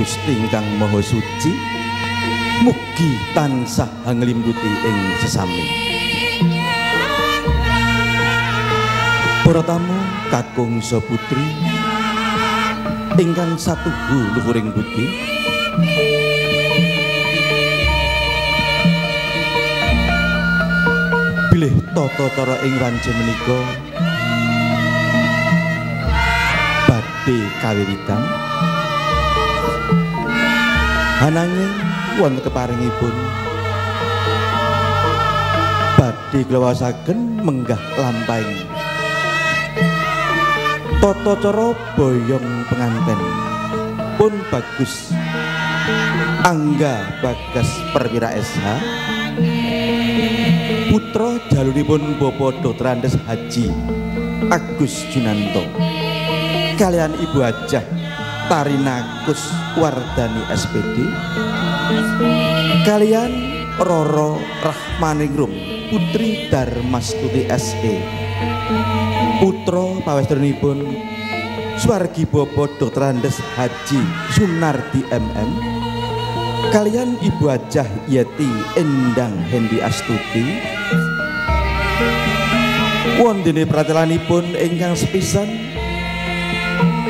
Gusti ingkang Maha Suci mugi tansah nglimbuti ing sesami Para tamu kakung putri ingkang satuhu luhuring budi bilih tata cara ing wanci menika badhe kawiwitan ananging wonten keparingipun badhe glawasaken menggah lampahing. Tata cara boyong penganten pun bagus. Angga bagas perwira SH putra jaluripun Bapak Dr. Andes Haji Agus Junanto. Kalian Ibu Hajah Tarinakus Wardani SPD kalian Roro Rahmaningrum Putri Darmastuti SE putra pawesternipun Swargi Bapak Dr. Andes Haji Sunardi MM kalian Ibu Hajah Yeti Endang Hendi Astuti. Wondene pratelanipun ingkang sepisan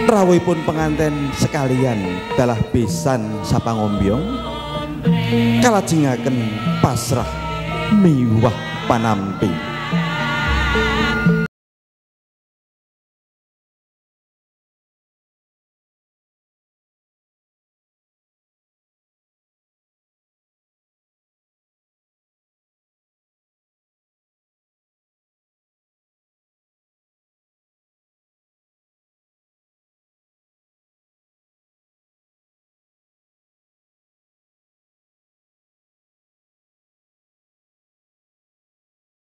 rawuhipun penganten sekalian dalah besan sapangombyong. Kalajengaken pasrah miwah panampi